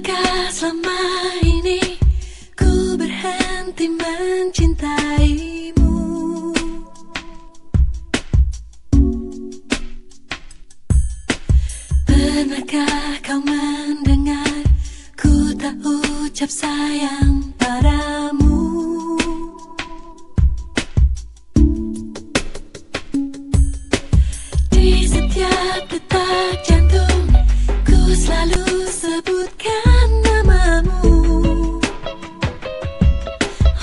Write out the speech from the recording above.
Benarkah selama ini ku berhenti mencintaimu? Pernahkah kau mendengar ku tak ucap sayang padamu? Di setiap